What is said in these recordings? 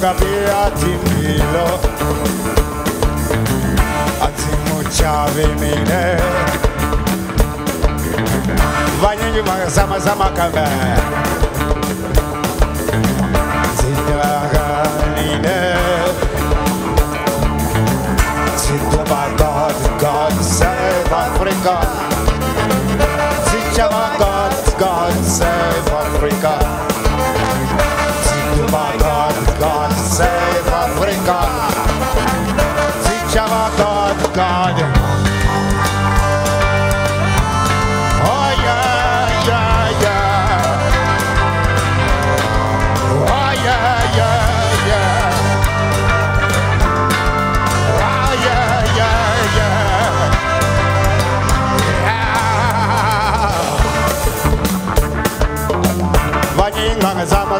songa be ati milo, lọ ati mo chave mi lẹ vanyenyi ma zamazama kabẹ zidlaga ni lẹ zidlaba God God save Africa.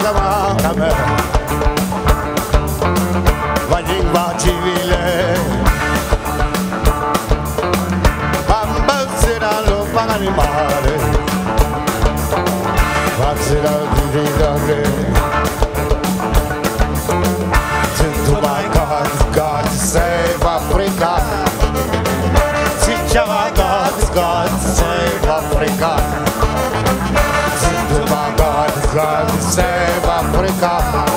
Adama kamera vaci vile Bambazzera lo pagani male Bazzera di ridare Sento my God, God save Africa. Si God, God save Africa. Sento my God, God save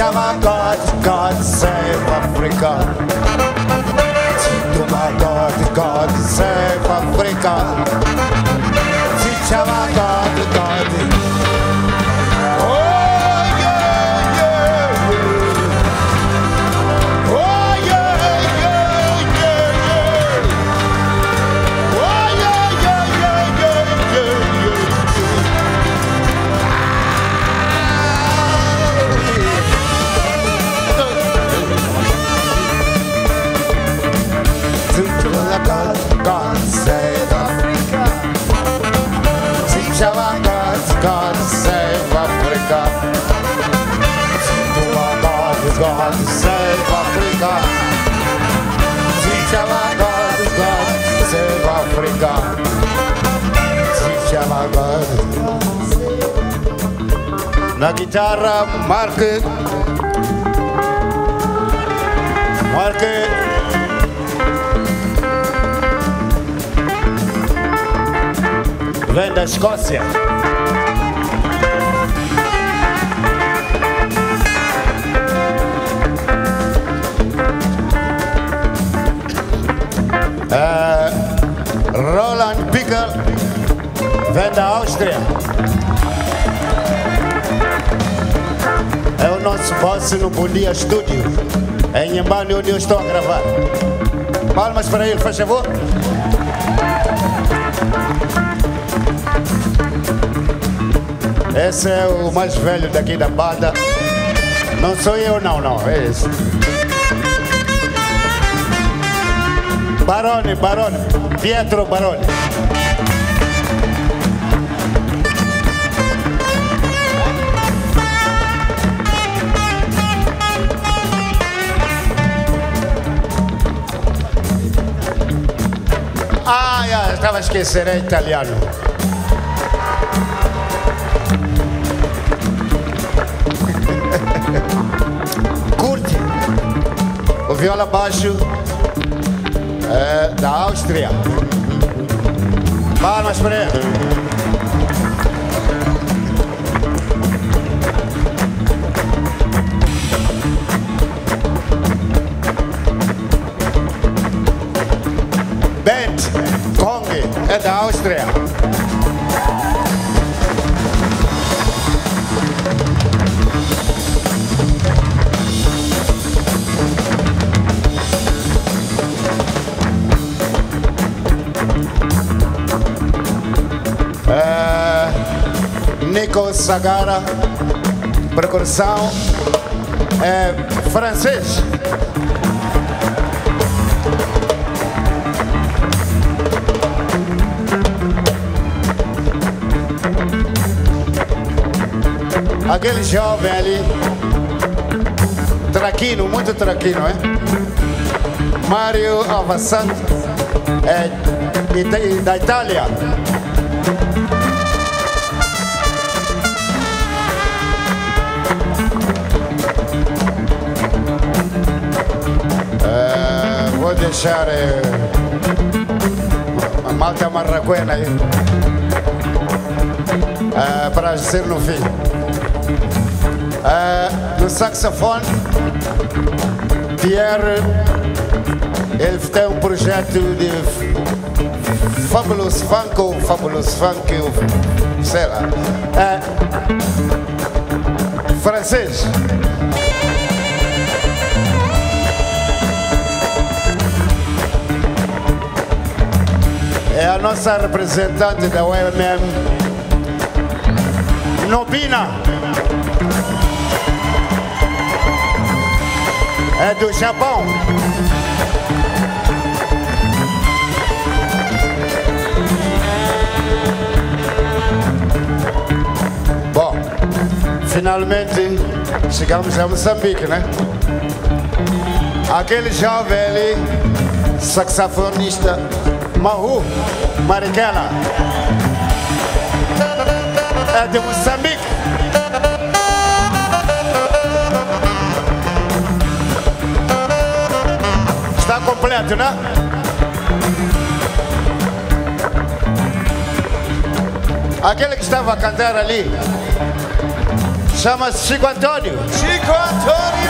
Our God, God save Africa. Tumba God, God save Africa. God, God. Na La guitarra marque, marque. Vem da Escócia. É o nosso boss no Bom Dia Studio, em Nhambane, onde eu estou a gravar. Palmas para ele, faz favor. Esse é o mais velho daqui da banda. Não sou eu, não, não. É esse. Barone, Barone. Pietro Barone. Ah, já, estava a esquecer, é italiano. Curte. O viola baixo é da Áustria. Palmas para ele. Kong é da Áustria. É, Nico Sagara, percussão, é francês. Aquele jovem ali, traquino, muito traquino, é? Mário Avassanto, é da Itália. É, vou deixar é, a malta marraquena aí é, para ser no fim. No saxofone, Pierre, ele tem um projeto de Fabulous Funk ou Fabulous Funk, ou, sei lá. É, francês. É a nossa representante da UMM, Nobina. É do Japão. Bom, finalmente chegamos a Moçambique, né? Aquele jovem ali, saxofonista, Mahu Marighella, é de Moçambique. Está completo, né? Aquele que estava a cantar ali chama-se Chico Antônio. Chico Antônio!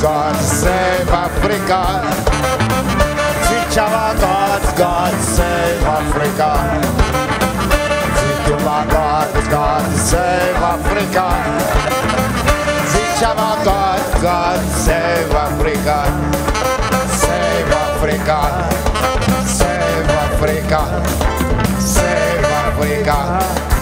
God, save Africa. Chama God, God save Africa. Chama God, God save Africa. chama God, God, save Africa, save Africa, save Africa, save Africa, save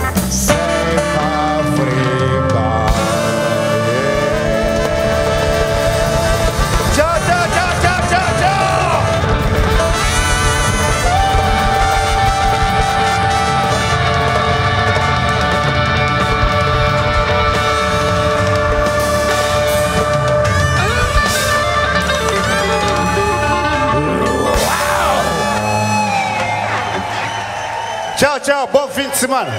Tchau, bom fim de semana.